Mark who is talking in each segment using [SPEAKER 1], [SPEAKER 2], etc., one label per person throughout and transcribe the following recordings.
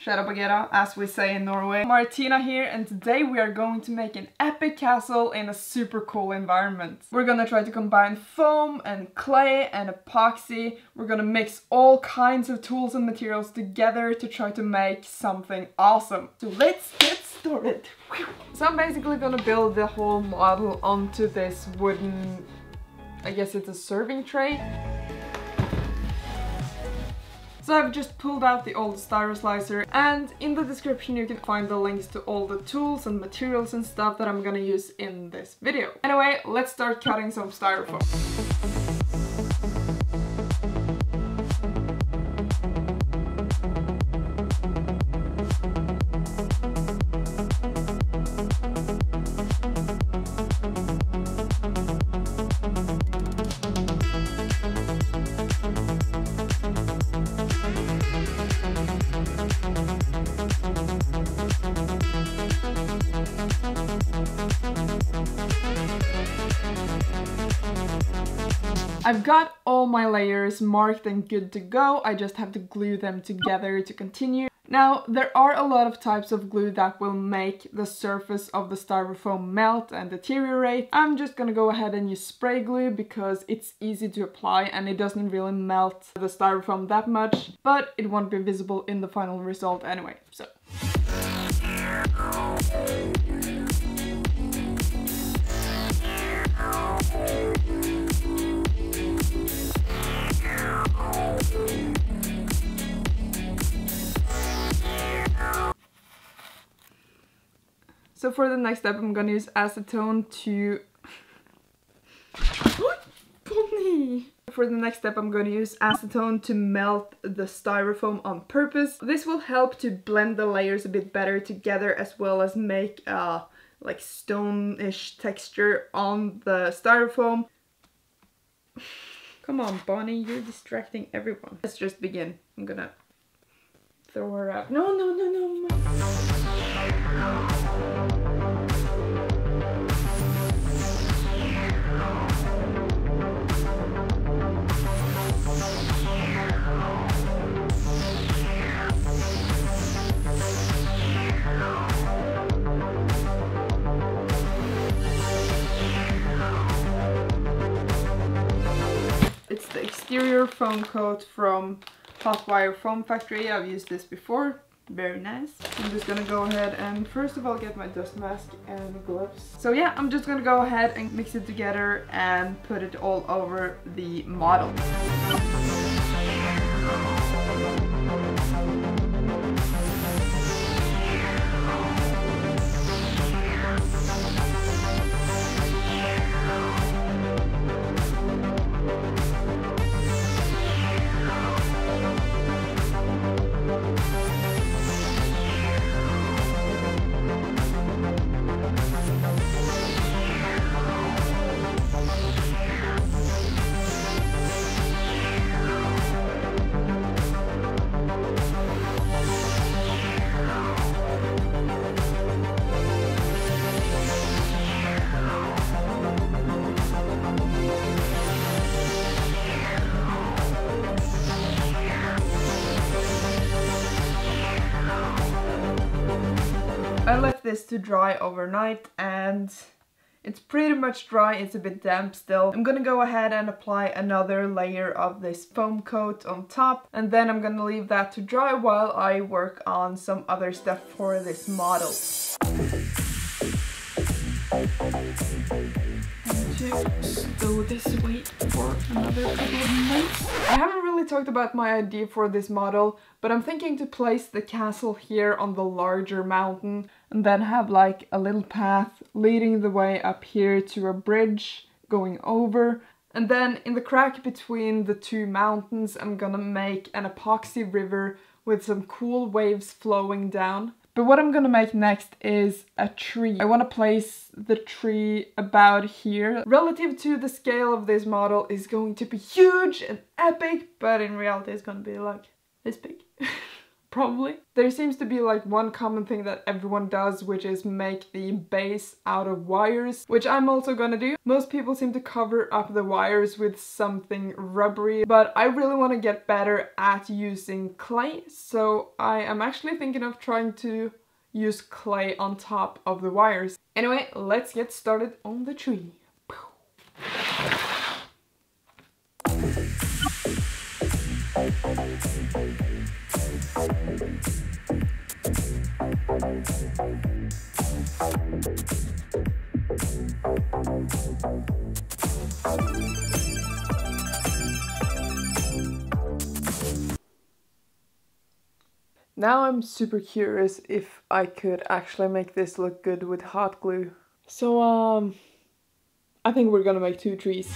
[SPEAKER 1] Skjerabagera, as we say in Norway. Martina here, and today we are going to make an epic castle in a super cool environment. We're gonna try to combine foam and clay and epoxy. We're gonna mix all kinds of tools and materials together to try to make something awesome. So let's get started. So I'm basically gonna build the whole model onto this wooden, I guess it's a serving tray. So I've just pulled out the old Styroslicer and in the description you can find the links to all the tools and materials and stuff that I'm gonna use in this video. Anyway, let's start cutting some styrofoam. I've got all my layers marked and good to go, I just have to glue them together to continue. Now, there are a lot of types of glue that will make the surface of the styrofoam melt and deteriorate. I'm just gonna go ahead and use spray glue because it's easy to apply and it doesn't really melt the styrofoam that much, but it won't be visible in the final result anyway, so. So for the next step I'm gonna use acetone to... Bonnie! For the next step I'm gonna use acetone to melt the styrofoam on purpose. This will help to blend the layers a bit better together as well as make a like stone-ish texture on the styrofoam. Come on Bonnie, you're distracting everyone. Let's just begin. I'm gonna throw her out. No, no, no, no. Exterior foam coat from Hotwire Foam Factory. I've used this before. Very nice. I'm just gonna go ahead and first of all get my dust mask and gloves. So yeah, I'm just gonna go ahead and mix it together and put it all over the model. This to dry overnight and it's pretty much dry, it's a bit damp still. I'm gonna go ahead and apply another layer of this foam coat on top and then I'm gonna leave that to dry while I work on some other stuff for this model. this for another couple of. I haven't really talked about my idea for this model, but I'm thinking to place the castle here on the larger mountain and then have like a little path leading the way up here to a bridge going over. And then in the crack between the two mountains, I'm gonna make an epoxy river with some cool waves flowing down. But what I'm gonna make next is a tree. I wanna place the tree about here. Relative to the scale of this model is going to be huge and epic, but in reality it's gonna be like this big. probably. There seems to be like one common thing that everyone does, which is make the base out of wires, which I'm also gonna do. Most people seem to cover up the wires with something rubbery, but I really want to get better at using clay, so I am actually thinking of trying to use clay on top of the wires. Anyway, let's get started on the tree. Now I'm super curious if I could actually make this look good with hot glue. So um, I think we're gonna make two trees.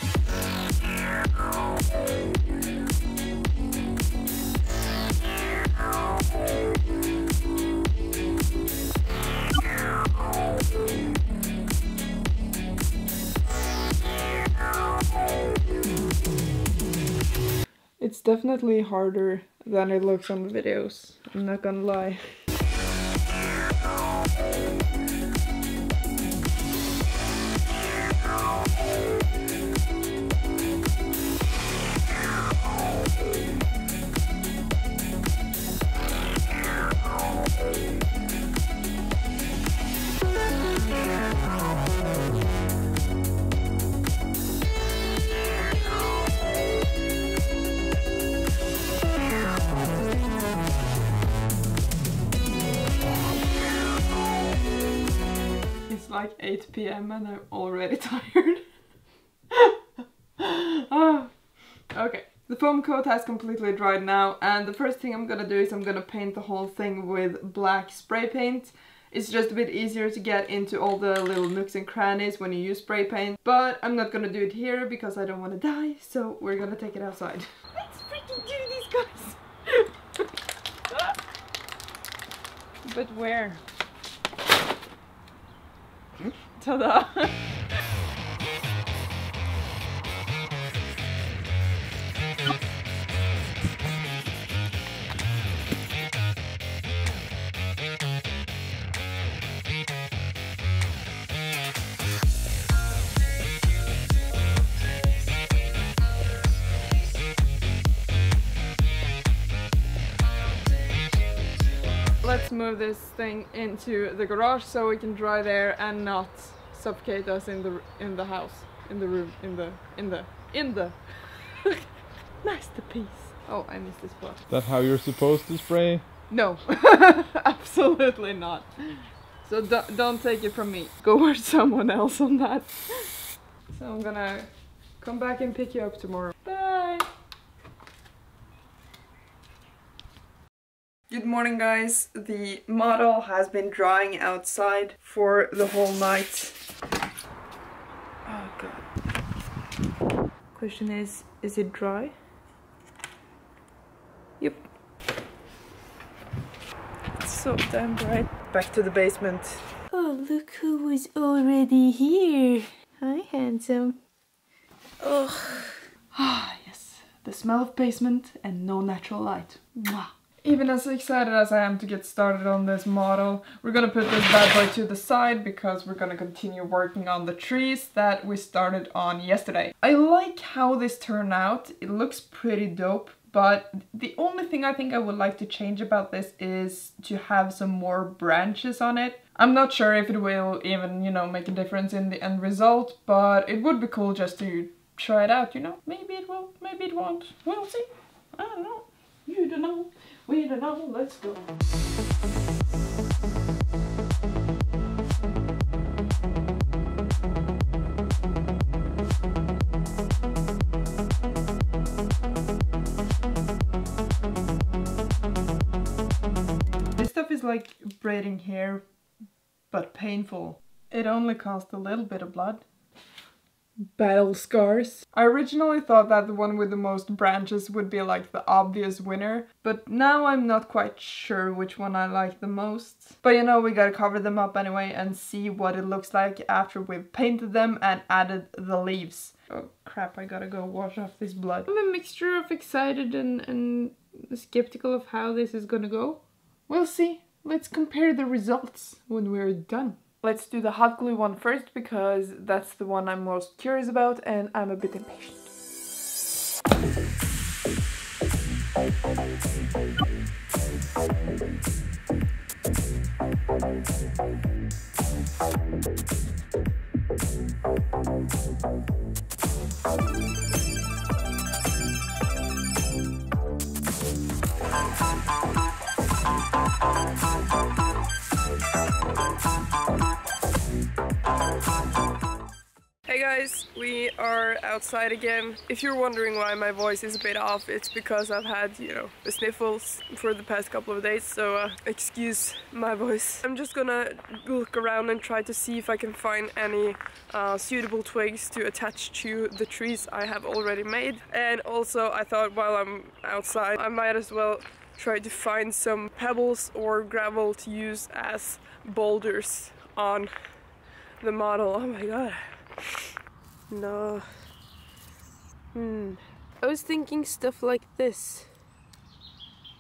[SPEAKER 1] It's definitely harder than it looks on the videos, I'm not gonna lie. Like 8 p.m. and I'm already tired. oh. Okay, the foam coat has completely dried now and the first thing I'm gonna do is I'm gonna paint the whole thing with black spray paint. It's just a bit easier to get into all the little nooks and crannies when you use spray paint. But I'm not gonna do it here because I don't want to die, so we're gonna take it outside. Let's freaking do this, guys!
[SPEAKER 2] but where?
[SPEAKER 1] Ta-da! let's move this thing into the garage so we can dry there and not suffocate us in the in the house, in the room, in the in the in the masterpiece. Oh, I missed this part.
[SPEAKER 3] That how you're supposed to spray?
[SPEAKER 1] No, absolutely not. So don't don't take it from me. Go with someone else on that. So I'm gonna come back and pick you up tomorrow. Bye. Good morning guys. The model has been drying outside for the whole night. Oh god. Question is, is it dry? Yep. It's so damn bright. Back to the basement.
[SPEAKER 2] Oh, look who was already here. Hi, handsome.
[SPEAKER 1] Ugh. Ah, yes. The smell of basement and no natural light. Mwah. Even as excited as I am to get started on this model, we're gonna put this bad boy to the side because we're gonna continue working on the trees that we started on yesterday. I like how this turned out, it looks pretty dope, but the only thing I think I would like to change about this is to have some more branches on it. I'm not sure if it will even, you know, make a difference in the end result, but it would be cool just to try it out, you know? Maybe it will, maybe it won't. We'll see. I don't know. You don't know. We don't know, let's go. This stuff is like braiding hair, but painful. It only cost a little bit of blood battle scars. I originally thought that the one with the most branches would be like the obvious winner, but now I'm not quite sure which one I like the most. But you know, we gotta cover them up anyway and see what it looks like after we've painted them and added the leaves. Oh crap, I gotta go wash off this blood. I'm a mixture of excited and, and skeptical of how this is gonna go. We'll see. Let's compare the results when we're done. Let's do the hot glue one first because that's the one I'm most curious about and I'm a bit impatient. Guys, we are outside again. If you're wondering why my voice is a bit off, it's because I've had, you know, the sniffles for the past couple of days, so uh, excuse my voice. I'm just gonna look around and try to see if I can find any uh, suitable twigs to attach to the trees I have already made. And also I thought while I'm outside, I might as well try to find some pebbles or gravel to use as boulders on the model. Oh my god. No. Hmm. I was thinking stuff like this.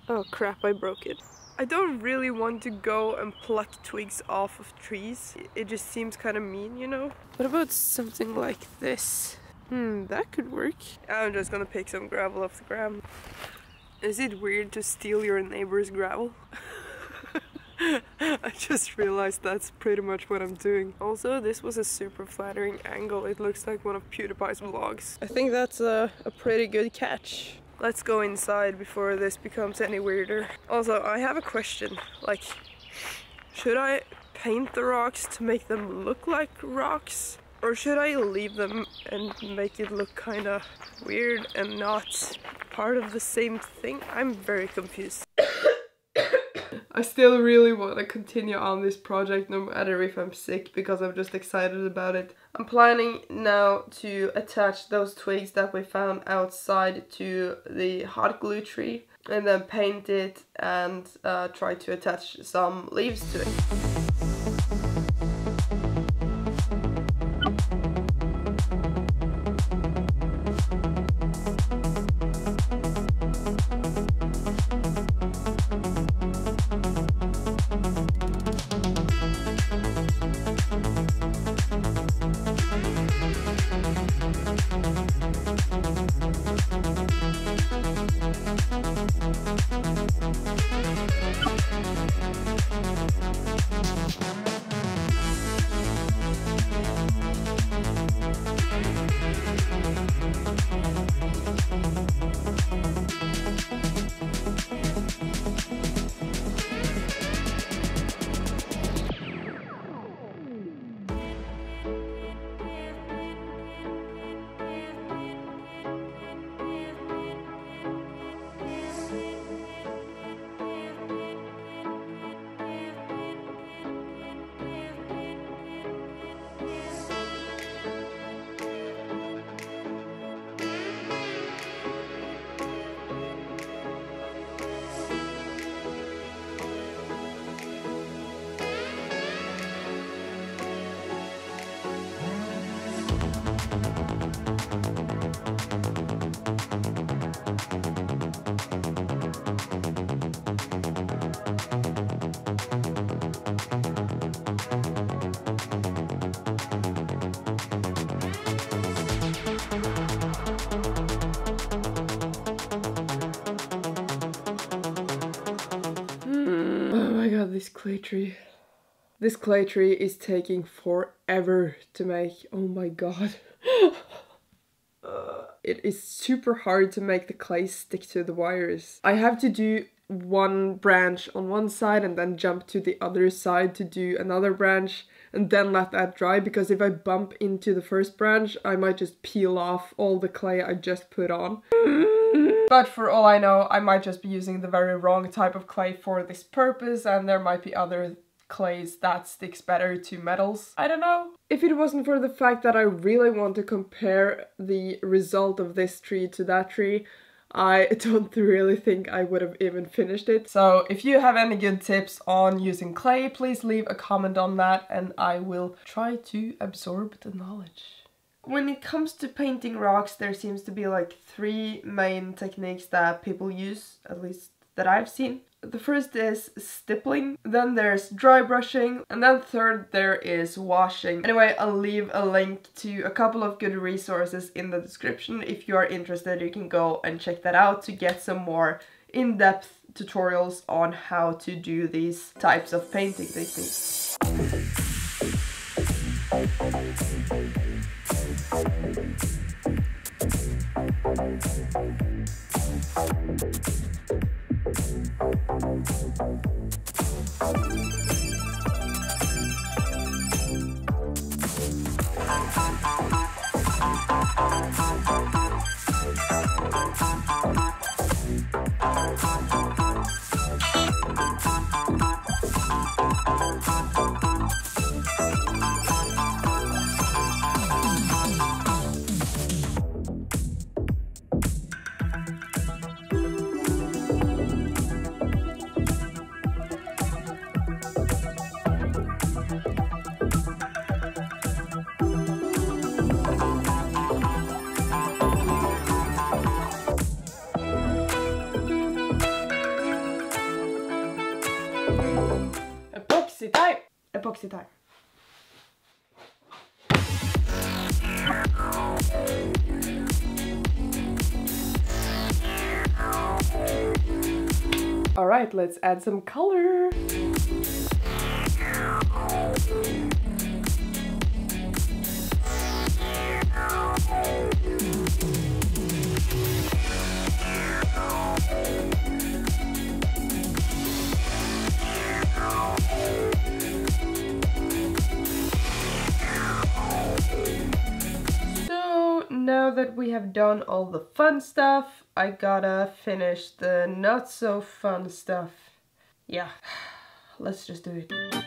[SPEAKER 1] Oh crap, I broke it. I don't really want to go and pluck twigs off of trees. It just seems kind of mean, you know? What about something like this? Hmm, that could work. I'm just gonna pick some gravel off the ground. Is it weird to steal your neighbor's gravel? I just realized that's pretty much what I'm doing. Also, this was a super flattering angle. It looks like one of PewDiePie's vlogs. I think that's a, a pretty good catch. Let's go inside before this becomes any weirder. Also, I have a question. Like, should I paint the rocks to make them look like rocks? Or should I leave them and make it look kinda weird and not part of the same thing? I'm very confused. I still really want to continue on this project no matter if I'm sick because I'm just excited about it. I'm planning now to attach those twigs that we found outside to the hot glue tree and then paint it and uh, try to attach some leaves to it. Clay tree. This clay tree is taking forever to make. Oh my god. It is super hard to make the clay stick to the wires. I have to do one branch on one side and then jump to the other side to do another branch and then let that dry because if I bump into the first branch I might just peel off all the clay I just put on. But for all I know, I might just be using the very wrong type of clay for this purpose and there might be other clays that sticks better to metals. I don't know. If it wasn't for the fact that I really want to compare the result of this tree to that tree, I don't really think I would have even finished it. So if you have any good tips on using clay, please leave a comment on that and I will try to absorb the knowledge. When it comes to painting rocks, there seems to be like three main techniques that people use, at least that I've seen. The first is stippling, then there's dry brushing, and then third there is washing. Anyway, I'll leave a link to a couple of good resources in the description. If you are interested, you can go and check that out to get some more in-depth tutorials on how to do these types of painting techniques. Epoxy Epoxy time. Alright, let's add some color. Now that we have done all the fun stuff, I gotta finish the not so fun stuff. Yeah, let's just do it.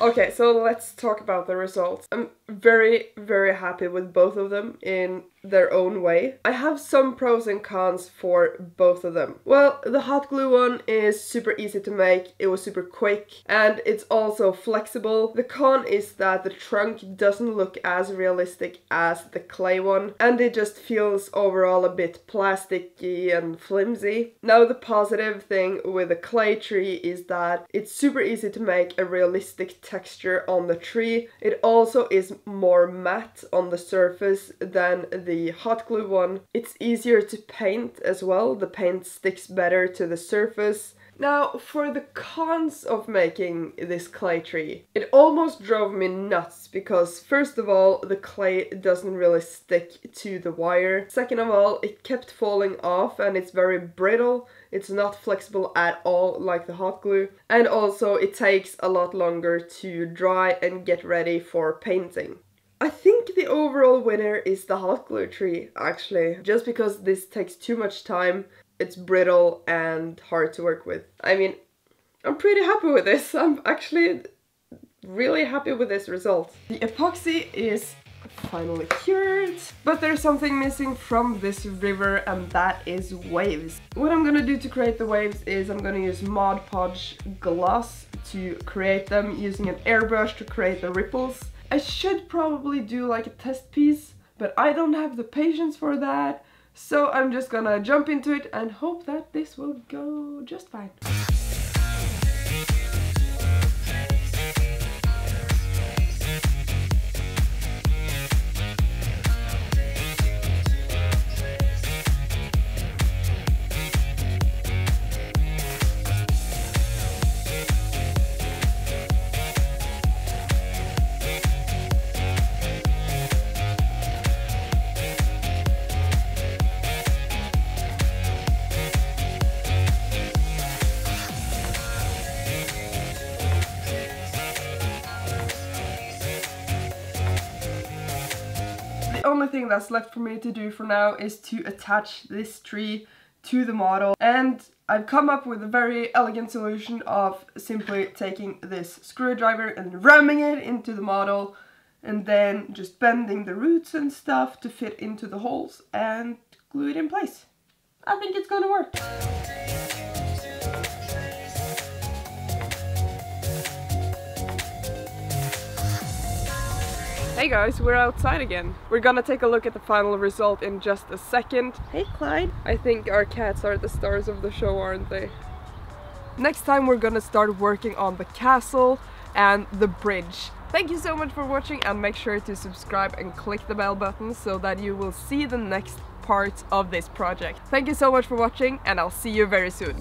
[SPEAKER 1] Okay, so let's talk about the results. I'm very, very happy with both of them in their own way. I have some pros and cons for both of them. Well, the hot glue one is super easy to make, it was super quick, and it's also flexible. The con is that the trunk doesn't look as realistic as the clay one, and it just feels overall a bit plasticky and flimsy. Now the positive thing with the clay tree is that it's super easy to make a realistic texture on the tree. It also is more matte on the surface than the hot glue one. It's easier to paint as well, the paint sticks better to the surface. Now, for the cons of making this clay tree, it almost drove me nuts because first of all, the clay doesn't really stick to the wire. Second of all, it kept falling off and it's very brittle. It's not flexible at all like the hot glue. And also, it takes a lot longer to dry and get ready for painting. I think the overall winner is the hot glue tree, actually. Just because this takes too much time, it's brittle and hard to work with. I mean, I'm pretty happy with this. I'm actually really happy with this result. The epoxy is finally cured, but there's something missing from this river and that is waves. What I'm gonna do to create the waves is I'm gonna use Mod Podge gloss to create them using an airbrush to create the ripples. I should probably do like a test piece, but I don't have the patience for that. So I'm just gonna jump into it and hope that this will go just fine. Thing that's left for me to do for now is to attach this tree to the model and I've come up with a very elegant solution of simply taking this screwdriver and ramming it into the model and then just bending the roots and stuff to fit into the holes and glue it in place. I think it's gonna work. Hey guys, we're outside again. We're gonna take a look at the final result in just a second. Hey Clyde. I think our cats are the stars of the show, aren't they? Next time we're gonna start working on the castle and the bridge. Thank you so much for watching and make sure to subscribe and click the bell button so that you will see the next part of this project. Thank you so much for watching and I'll see you very soon.